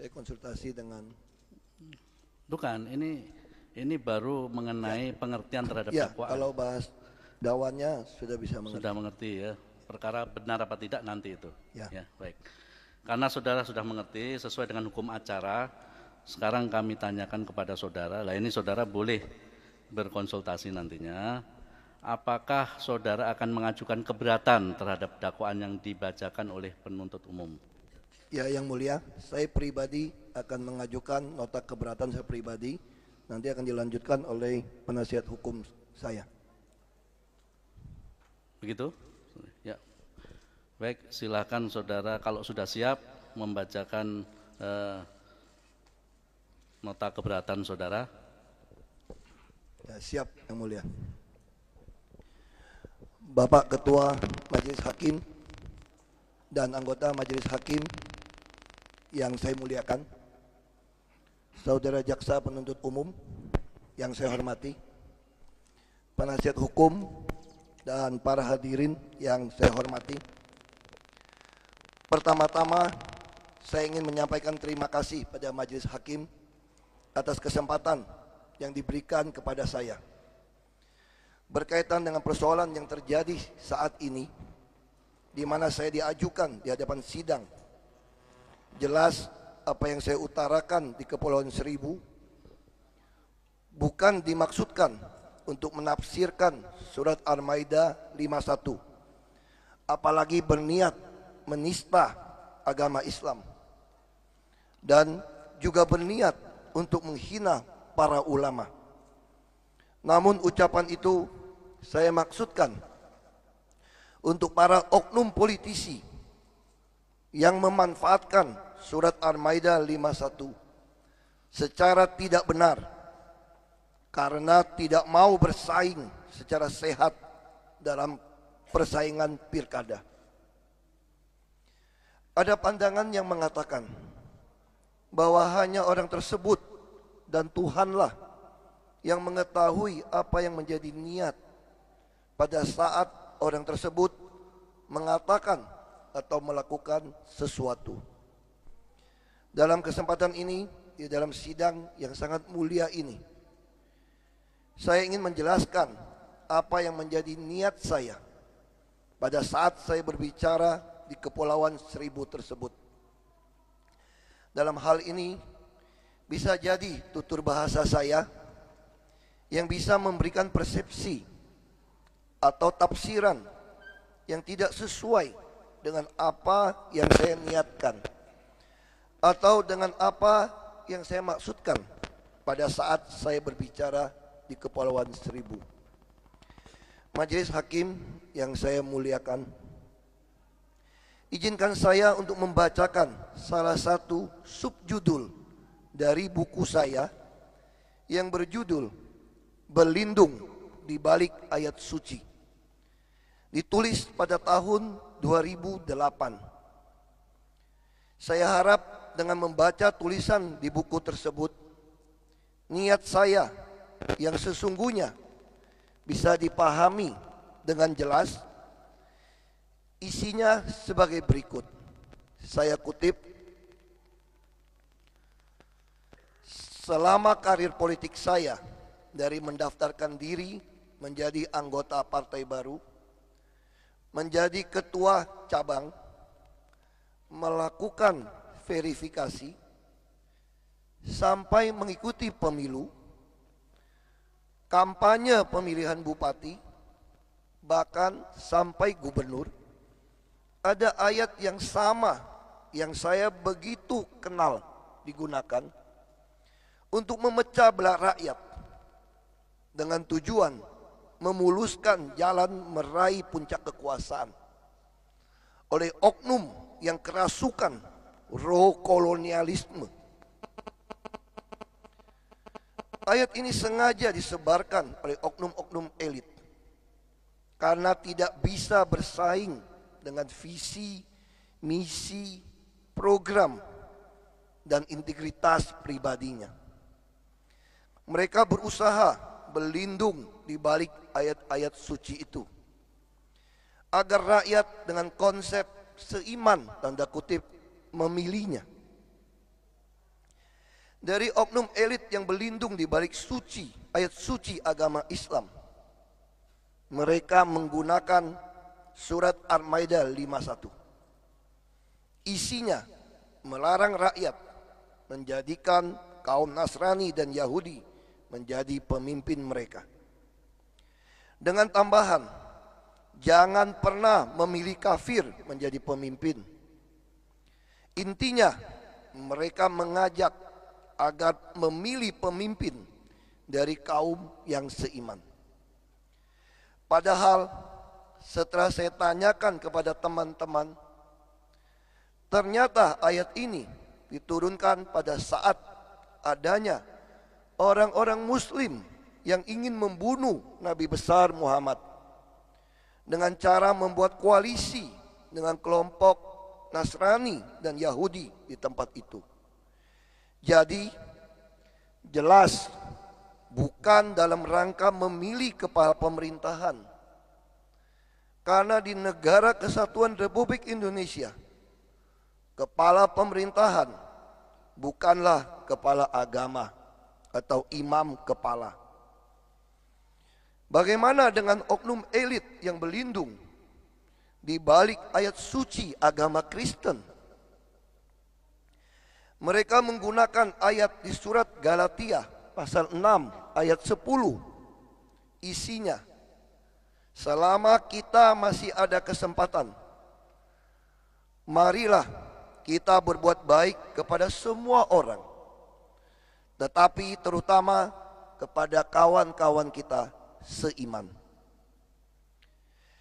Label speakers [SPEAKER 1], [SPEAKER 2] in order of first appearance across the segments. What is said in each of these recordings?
[SPEAKER 1] saya konsultasi dengan
[SPEAKER 2] Bukan, ini ini baru mengenai pengertian terhadap
[SPEAKER 1] ya
[SPEAKER 2] dakwaan.
[SPEAKER 1] kalau bahas dawannya sudah bisa mengerti.
[SPEAKER 2] Sudah mengerti ya. Perkara benar apa tidak nanti itu.
[SPEAKER 1] Ya.
[SPEAKER 2] baik. Karena saudara sudah mengerti sesuai dengan hukum acara, sekarang kami tanyakan kepada saudara. Lah ini saudara boleh berkonsultasi nantinya. Apakah saudara akan mengajukan keberatan terhadap dakwaan yang dibacakan oleh penuntut umum?
[SPEAKER 1] Ya yang mulia, saya pribadi akan mengajukan nota keberatan saya pribadi nanti akan dilanjutkan oleh penasihat hukum saya.
[SPEAKER 2] Begitu? Ya. Baik, silakan saudara kalau sudah siap membacakan eh, nota keberatan saudara.
[SPEAKER 1] Ya, siap yang mulia. Bapak Ketua Majelis Hakim dan anggota Majelis Hakim yang saya muliakan, Saudara Jaksa Penuntut Umum yang saya hormati, penasihat hukum dan para hadirin yang saya hormati. Pertama-tama saya ingin menyampaikan terima kasih pada Majelis Hakim atas kesempatan yang diberikan kepada saya berkaitan dengan persoalan yang terjadi saat ini di mana saya diajukan di hadapan sidang jelas apa yang saya utarakan di Kepulauan Seribu bukan dimaksudkan untuk menafsirkan surat Al-Maidah 51 apalagi berniat menista agama Islam. Dan juga berniat untuk menghina para ulama. Namun ucapan itu saya maksudkan untuk para oknum politisi yang memanfaatkan surat Al-Maidah 51 secara tidak benar karena tidak mau bersaing secara sehat dalam persaingan pilkada. Ada pandangan yang mengatakan bahwa hanya orang tersebut dan Tuhanlah yang mengetahui apa yang menjadi niat pada saat orang tersebut mengatakan atau melakukan sesuatu. Dalam kesempatan ini, di dalam sidang yang sangat mulia ini, saya ingin menjelaskan apa yang menjadi niat saya pada saat saya berbicara di Kepulauan Seribu tersebut. Dalam hal ini, bisa jadi tutur bahasa saya yang bisa memberikan persepsi atau tafsiran yang tidak sesuai dengan apa yang saya niatkan atau dengan apa yang saya maksudkan pada saat saya berbicara di Kepulauan Seribu. Majelis Hakim yang saya muliakan, izinkan saya untuk membacakan salah satu subjudul dari buku saya yang berjudul Berlindung di balik ayat suci ditulis pada tahun 2008. Saya harap dengan membaca tulisan di buku tersebut, niat saya yang sesungguhnya bisa dipahami dengan jelas. Isinya sebagai berikut. Saya kutip, selama karir politik saya dari mendaftarkan diri menjadi anggota partai baru, menjadi ketua cabang melakukan verifikasi sampai mengikuti pemilu, kampanye pemilihan bupati, bahkan sampai gubernur, ada ayat yang sama yang saya begitu kenal digunakan untuk memecah belah rakyat dengan tujuan memuluskan jalan meraih puncak kekuasaan oleh oknum yang kerasukan roh kolonialisme. Ayat ini sengaja disebarkan oleh oknum-oknum elit karena tidak bisa bersaing dengan visi, misi, program, dan integritas pribadinya. Mereka berusaha berlindung di balik ayat-ayat suci itu. Agar rakyat dengan konsep seiman tanda kutip memilihnya. dari oknum elit yang berlindung di balik suci, ayat suci agama Islam. Mereka menggunakan surat Al-Maidah 51. Isinya melarang rakyat menjadikan kaum Nasrani dan Yahudi menjadi pemimpin mereka. Dengan tambahan, jangan pernah memilih kafir menjadi pemimpin. Intinya, mereka mengajak agar memilih pemimpin dari kaum yang seiman. Padahal setelah saya tanyakan kepada teman-teman, ternyata ayat ini diturunkan pada saat adanya orang-orang muslim yang ingin membunuh Nabi besar Muhammad dengan cara membuat koalisi dengan kelompok Nasrani dan Yahudi di tempat itu. Jadi jelas bukan dalam rangka memilih kepala pemerintahan. Karena di negara kesatuan Republik Indonesia, kepala pemerintahan bukanlah kepala agama atau imam kepala. Bagaimana dengan oknum elit yang berlindung di balik ayat suci agama Kristen mereka menggunakan ayat di surat Galatia pasal 6 ayat 10. Isinya selama kita masih ada kesempatan marilah kita berbuat baik kepada semua orang. Tetapi terutama kepada kawan-kawan kita seiman.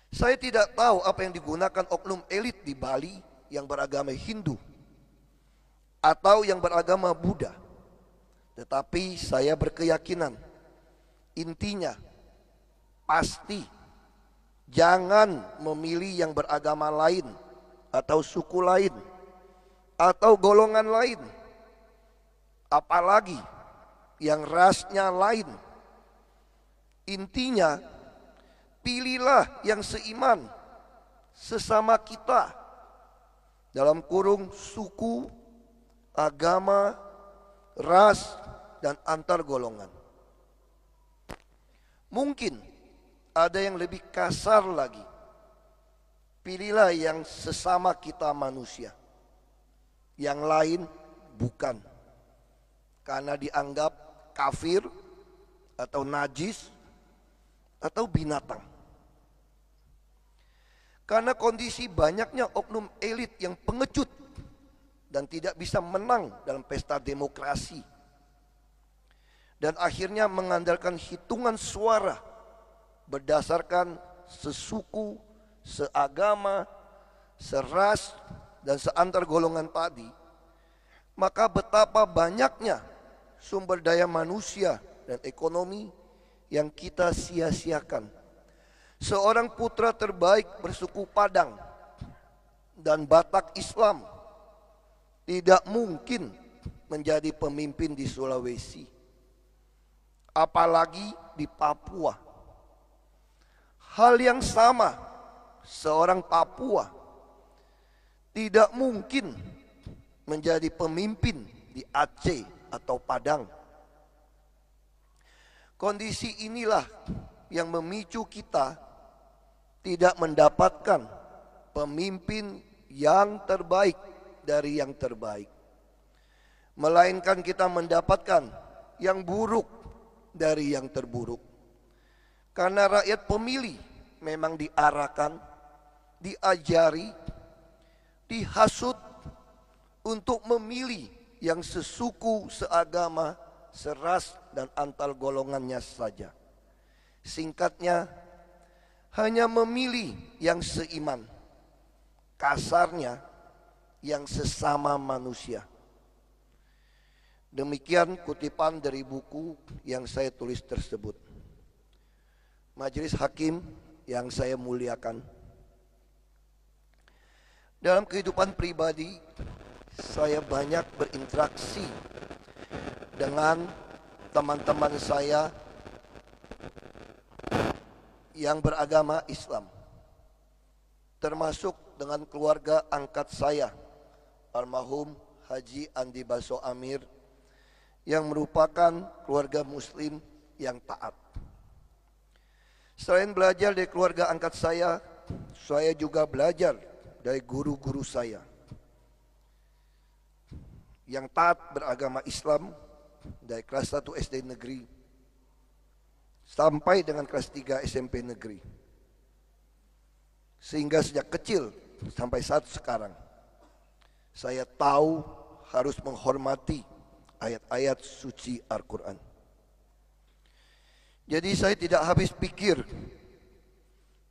[SPEAKER 1] Saya tidak tahu apa yang digunakan oknum elit di Bali yang beragama Hindu atau yang beragama Buddha. Tetapi saya berkeyakinan intinya pasti jangan memilih yang beragama lain atau suku lain atau golongan lain. Apalagi yang rasnya lain. Intinya pilihlah yang seiman sesama kita dalam kurung suku agama, ras, dan antar golongan. Mungkin ada yang lebih kasar lagi. Pilihlah yang sesama kita manusia. Yang lain bukan. Karena dianggap kafir atau najis atau binatang. Karena kondisi banyaknya oknum elit yang pengecut dan tidak bisa menang dalam pesta demokrasi. Dan akhirnya mengandalkan hitungan suara berdasarkan sesuku, seagama, seras, dan seantar golongan tadi. Maka betapa banyaknya sumber daya manusia dan ekonomi yang kita sia-siakan. Seorang putra terbaik bersuku Padang dan Batak Islam tidak mungkin menjadi pemimpin di Sulawesi, apalagi di Papua. Hal yang sama, seorang Papua tidak mungkin menjadi pemimpin di Aceh atau Padang. Kondisi inilah yang memicu kita tidak mendapatkan pemimpin yang terbaik dari yang terbaik. Melainkan kita mendapatkan yang buruk dari yang terburuk. Karena rakyat pemilih memang diarahkan, diajari, dihasut untuk memilih yang sesuku, seagama, seras, dan antar golongannya saja. Singkatnya, hanya memilih yang seiman. Kasarnya, yang sesama manusia. Demikian kutipan dari buku yang saya tulis tersebut. Majelis Hakim yang saya muliakan. Dalam kehidupan pribadi, saya banyak berinteraksi dengan teman-teman saya yang beragama Islam. Termasuk dengan keluarga angkat saya almarhum Haji Andi Baso Amir yang merupakan keluarga muslim yang taat. Selain belajar dari keluarga angkat saya, saya juga belajar dari guru-guru saya yang taat beragama Islam dari kelas 1 SD negeri sampai dengan kelas 3 SMP negeri. Sehingga sejak kecil sampai saat sekarang saya tahu harus menghormati ayat-ayat suci Al-Quran. Jadi saya tidak habis pikir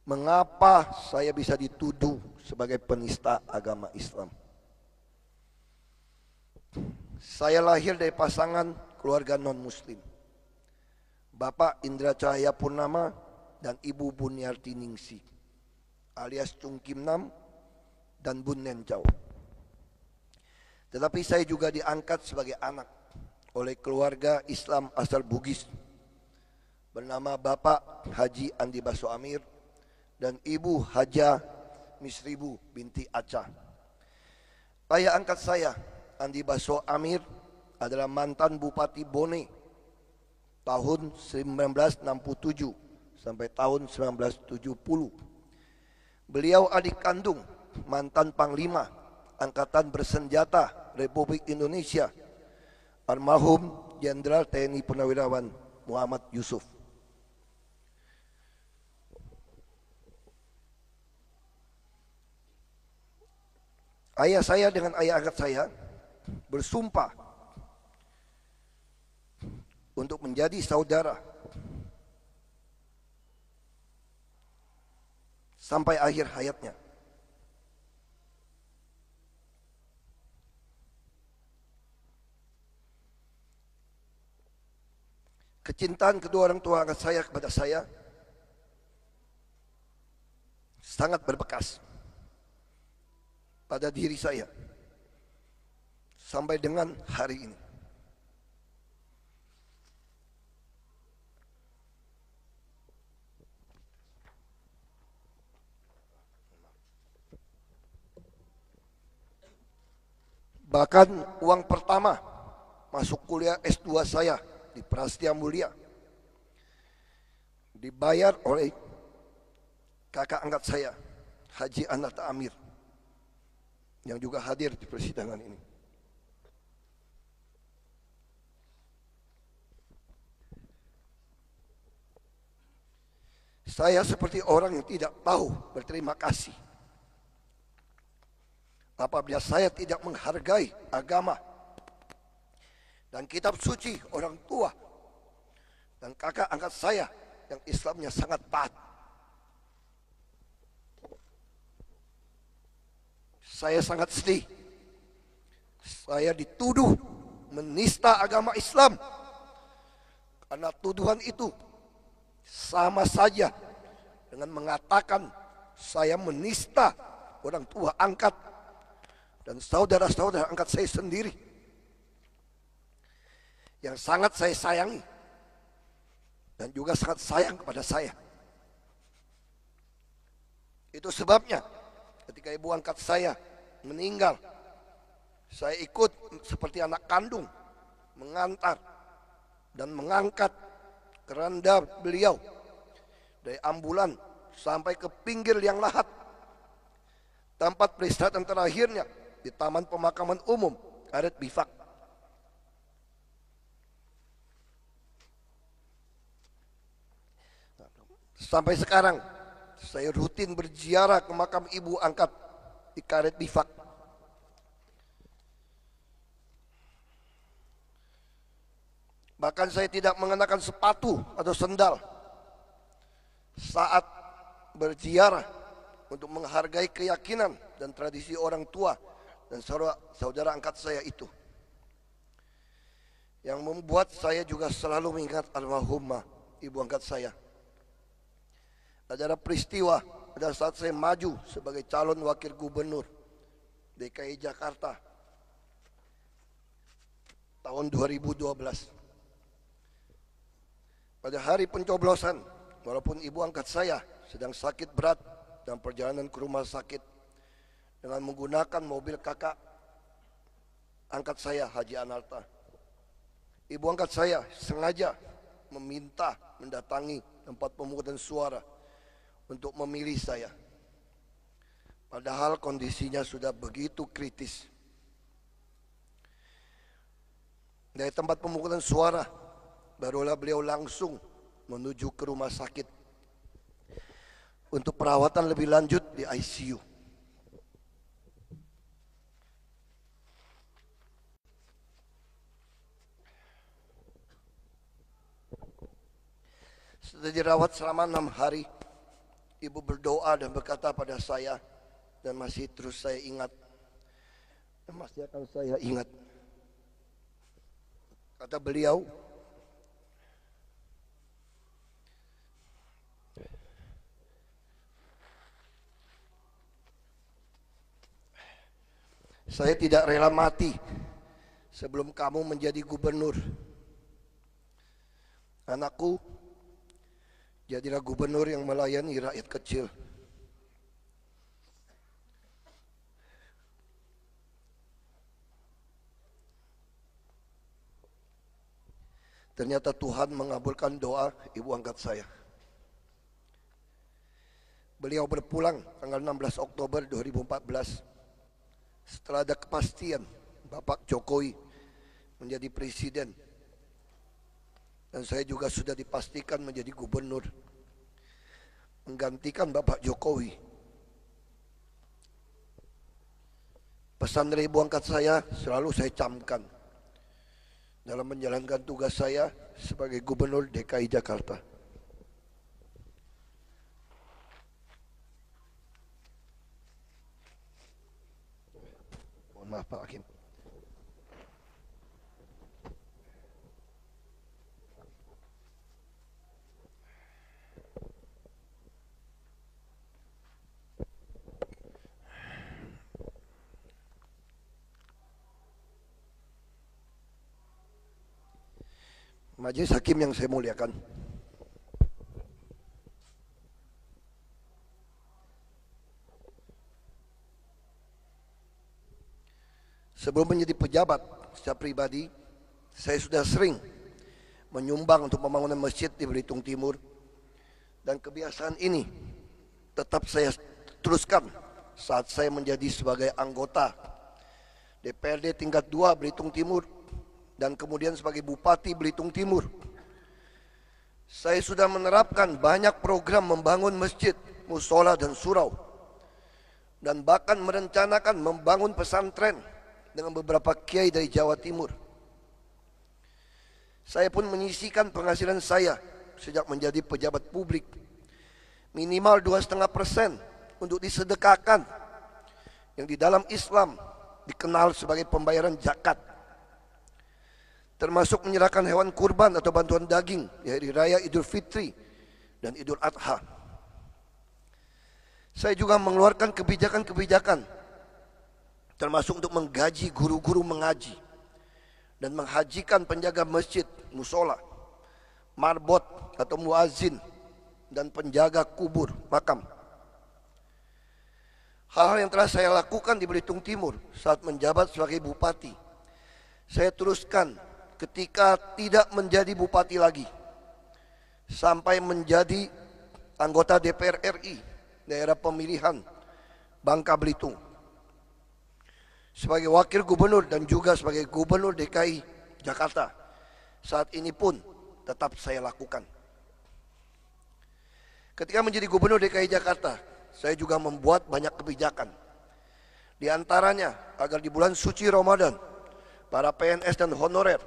[SPEAKER 1] mengapa saya bisa dituduh sebagai penista agama Islam. Saya lahir dari pasangan keluarga non-muslim. Bapak Indra Cahaya Purnama dan Ibu Bunyarti Ningsi alias Chung Kim Nam dan Bun Nencau. Tetapi saya juga diangkat sebagai anak oleh keluarga Islam asal Bugis bernama Bapak Haji Andi Baso Amir dan Ibu Haja Misribu binti Acah. Ayah angkat saya, Andi Baso Amir, adalah mantan Bupati Bone tahun 1967 sampai tahun 1970. Beliau adik kandung mantan Panglima Angkatan Bersenjata Republik Indonesia, almarhum Jenderal TNI Purnawirawan Muhammad Yusuf. Ayah saya dengan ayah angkat saya bersumpah untuk menjadi saudara sampai akhir hayatnya. Kecintaan kedua orang tua angkat saya kepada saya sangat berbekas pada diri saya sampai dengan hari ini. Bahkan uang pertama masuk kuliah S2 saya di Prastia Mulia dibayar oleh kakak angkat saya Haji Anata Amir yang juga hadir di persidangan ini. Saya seperti orang yang tidak tahu berterima kasih. Apabila saya tidak menghargai agama dan kitab suci orang tua dan kakak angkat saya yang Islamnya sangat taat Saya sangat sedih. Saya dituduh menista agama Islam. Karena tuduhan itu sama saja dengan mengatakan saya menista orang tua angkat dan saudara-saudara angkat saya sendiri yang sangat saya sayangi dan juga sangat sayang kepada saya. Itu sebabnya ketika ibu angkat saya meninggal. Saya ikut seperti anak kandung mengantar dan mengangkat keranda beliau dari ambulan sampai ke pinggir liang lahat. Tempat peristirahatan terakhirnya di Taman Pemakaman Umum Karet Bifak. Sampai sekarang saya rutin berziarah ke makam ibu angkat di Karet Bifak. Bahkan saya tidak mengenakan sepatu atau sendal saat berziarah untuk menghargai keyakinan dan tradisi orang tua dan saudara, angkat saya itu. Yang membuat saya juga selalu mengingat almarhumah ibu angkat saya. Ada peristiwa pada saat saya maju sebagai calon wakil gubernur DKI Jakarta tahun 2012. Pada hari pencoblosan, walaupun ibu angkat saya sedang sakit berat dan perjalanan ke rumah sakit dengan menggunakan mobil kakak angkat saya Haji Analta Ibu angkat saya sengaja meminta mendatangi tempat pemungutan suara untuk memilih saya. Padahal kondisinya sudah begitu kritis. Dari tempat pemungutan suara, barulah beliau langsung menuju ke rumah sakit untuk perawatan lebih lanjut di ICU. Sudah dirawat selama enam hari. Ibu berdoa dan berkata pada saya dan masih terus saya ingat dan masih akan saya ingat. Kata beliau, Saya tidak rela mati sebelum kamu menjadi gubernur. Anakku, Jadilah gubernur yang melayani rakyat kecil. Ternyata Tuhan mengabulkan doa ibu angkat saya. Beliau berpulang tanggal 16 Oktober 2014 setelah ada kepastian Bapak Jokowi menjadi presiden dan saya juga sudah dipastikan menjadi gubernur menggantikan Bapak Jokowi. Pesan dari ibu angkat saya selalu saya camkan dalam menjalankan tugas saya sebagai gubernur DKI Jakarta. Mohon maaf Pak Hakim. Majelis Hakim yang saya muliakan. Sebelum menjadi pejabat secara pribadi, saya sudah sering menyumbang untuk pembangunan masjid di Belitung Timur. Dan kebiasaan ini tetap saya teruskan saat saya menjadi sebagai anggota DPRD tingkat 2 Belitung Timur dan kemudian sebagai Bupati Belitung Timur. Saya sudah menerapkan banyak program membangun masjid, musola dan surau. Dan bahkan merencanakan membangun pesantren dengan beberapa kiai dari Jawa Timur. Saya pun menyisikan penghasilan saya sejak menjadi pejabat publik minimal dua setengah persen untuk disedekahkan yang di dalam Islam dikenal sebagai pembayaran zakat termasuk menyerahkan hewan kurban atau bantuan daging di hari raya Idul Fitri dan Idul Adha. Saya juga mengeluarkan kebijakan-kebijakan termasuk untuk menggaji guru-guru mengaji dan menghajikan penjaga masjid, musola, marbot atau muazin dan penjaga kubur, makam. Hal-hal yang telah saya lakukan di Belitung Timur saat menjabat sebagai bupati, saya teruskan ketika tidak menjadi bupati lagi sampai menjadi anggota DPR RI daerah pemilihan Bangka Belitung sebagai wakil gubernur dan juga sebagai gubernur DKI Jakarta saat ini pun tetap saya lakukan ketika menjadi gubernur DKI Jakarta saya juga membuat banyak kebijakan di antaranya agar di bulan suci Ramadan para PNS dan honorer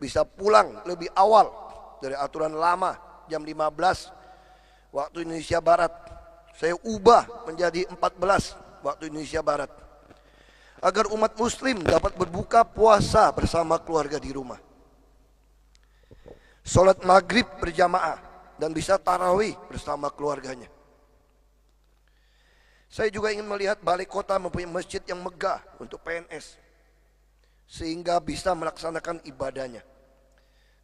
[SPEAKER 1] bisa pulang lebih awal dari aturan lama jam 15 waktu Indonesia Barat. Saya ubah menjadi 14 waktu Indonesia Barat. Agar umat muslim dapat berbuka puasa bersama keluarga di rumah. Sholat maghrib berjamaah dan bisa tarawih bersama keluarganya. Saya juga ingin melihat balik kota mempunyai masjid yang megah untuk PNS. Sehingga bisa melaksanakan ibadahnya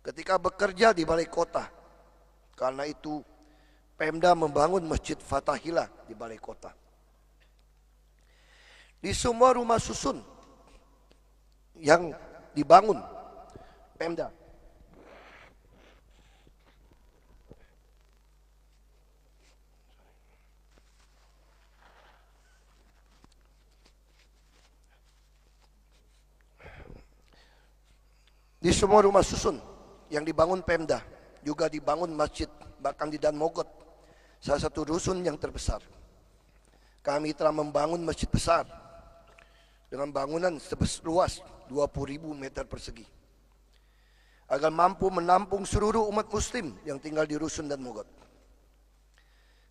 [SPEAKER 1] ketika bekerja di balai kota. Karena itu Pemda membangun Masjid Fatahillah di balai kota. Di semua rumah susun yang dibangun Pemda. Di semua rumah susun yang dibangun Pemda, juga dibangun masjid, bahkan di Dan Mogot, salah satu rusun yang terbesar. Kami telah membangun masjid besar dengan bangunan seluas 20.000 meter persegi agar mampu menampung seluruh umat muslim yang tinggal di rusun dan mogot.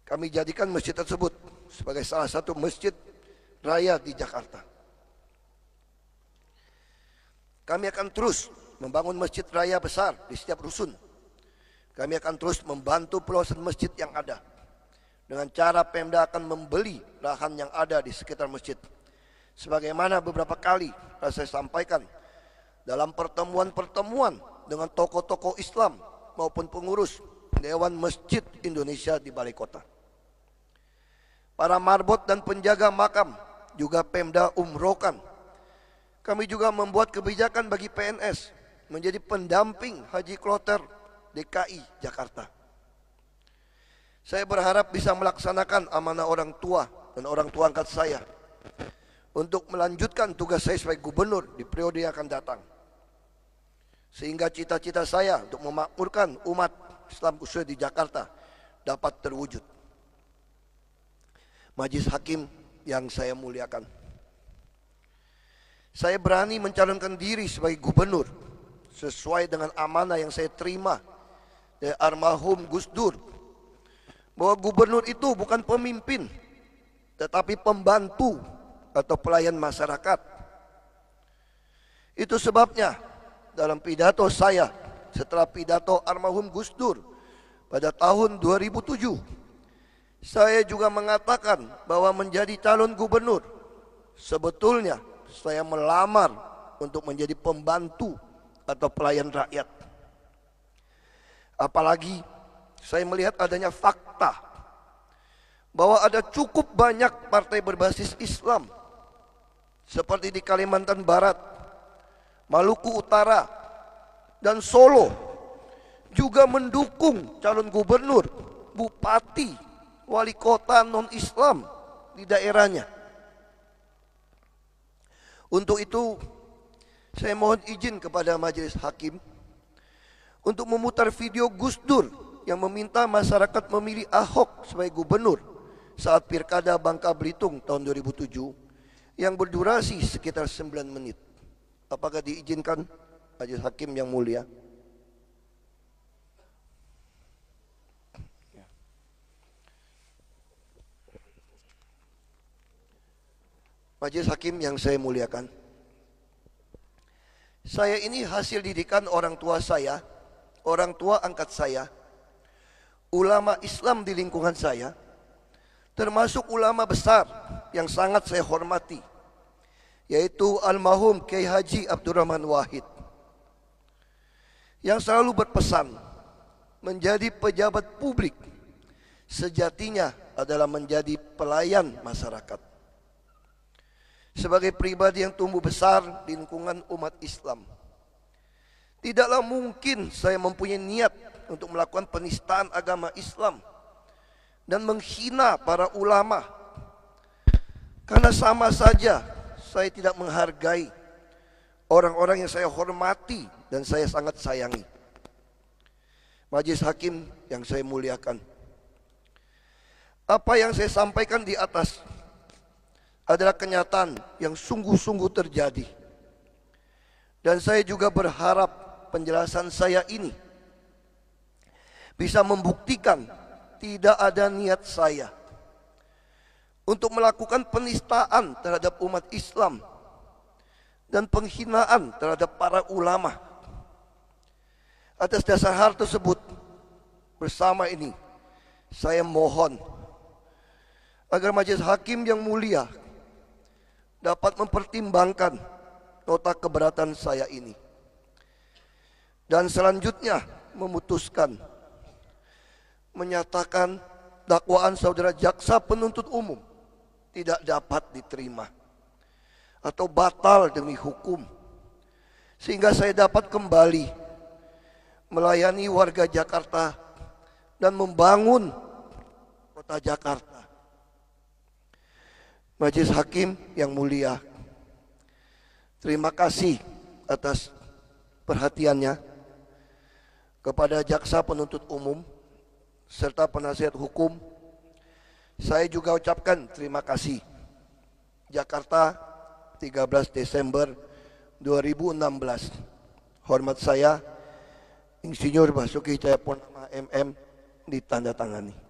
[SPEAKER 1] Kami jadikan masjid tersebut sebagai salah satu masjid raya di Jakarta. Kami akan terus membangun masjid raya besar di setiap rusun. Kami akan terus membantu pelaksanaan masjid yang ada. Dengan cara Pemda akan membeli lahan yang ada di sekitar masjid. Sebagaimana beberapa kali saya sampaikan dalam pertemuan-pertemuan dengan tokoh-tokoh Islam maupun pengurus Dewan Masjid Indonesia di Balai Kota. Para marbot dan penjaga makam juga Pemda umrohkan. Kami juga membuat kebijakan bagi PNS menjadi pendamping Haji Kloter DKI Jakarta. Saya berharap bisa melaksanakan amanah orang tua dan orang tua angkat saya untuk melanjutkan tugas saya sebagai gubernur di periode yang akan datang. Sehingga cita-cita saya untuk memakmurkan umat Islam khususnya di Jakarta dapat terwujud. Majlis Hakim yang saya muliakan. Saya berani mencalonkan diri sebagai gubernur sesuai dengan amanah yang saya terima dari almarhum Gus Dur. Bahwa gubernur itu bukan pemimpin, tetapi pembantu atau pelayan masyarakat. Itu sebabnya dalam pidato saya setelah pidato almarhum Gus Dur pada tahun 2007 saya juga mengatakan bahwa menjadi calon gubernur sebetulnya saya melamar untuk menjadi pembantu atau pelayan rakyat. Apalagi saya melihat adanya fakta bahwa ada cukup banyak partai berbasis Islam seperti di Kalimantan Barat, Maluku Utara, dan Solo juga mendukung calon gubernur, bupati, wali kota non-Islam di daerahnya. Untuk itu, saya mohon izin kepada majelis hakim untuk memutar video Gus Dur yang meminta masyarakat memilih Ahok sebagai gubernur saat Pilkada Bangka Belitung tahun 2007 yang berdurasi sekitar 9 menit. Apakah diizinkan majelis hakim yang mulia? Majelis Hakim yang saya muliakan. Saya ini hasil didikan orang tua saya, orang tua angkat saya, ulama Islam di lingkungan saya, termasuk ulama besar yang sangat saya hormati, yaitu almarhum Kiai Haji Abdurrahman Wahid. Yang selalu berpesan menjadi pejabat publik sejatinya adalah menjadi pelayan masyarakat sebagai pribadi yang tumbuh besar di lingkungan umat Islam. Tidaklah mungkin saya mempunyai niat untuk melakukan penistaan agama Islam dan menghina para ulama. Karena sama saja saya tidak menghargai orang-orang yang saya hormati dan saya sangat sayangi. Majlis Hakim yang saya muliakan. Apa yang saya sampaikan di atas adalah kenyataan yang sungguh-sungguh terjadi. Dan saya juga berharap penjelasan saya ini bisa membuktikan tidak ada niat saya untuk melakukan penistaan terhadap umat Islam dan penghinaan terhadap para ulama. Atas dasar hal tersebut, bersama ini saya mohon agar majelis hakim yang mulia dapat mempertimbangkan nota keberatan saya ini. Dan selanjutnya memutuskan menyatakan dakwaan saudara jaksa penuntut umum tidak dapat diterima atau batal demi hukum sehingga saya dapat kembali melayani warga Jakarta dan membangun kota Jakarta Majelis Hakim yang mulia, terima kasih atas perhatiannya kepada jaksa penuntut umum serta penasihat hukum. Saya juga ucapkan terima kasih. Jakarta 13 Desember 2016. Hormat saya Insinyur Basuki Cahayapurnama MM ditandatangani.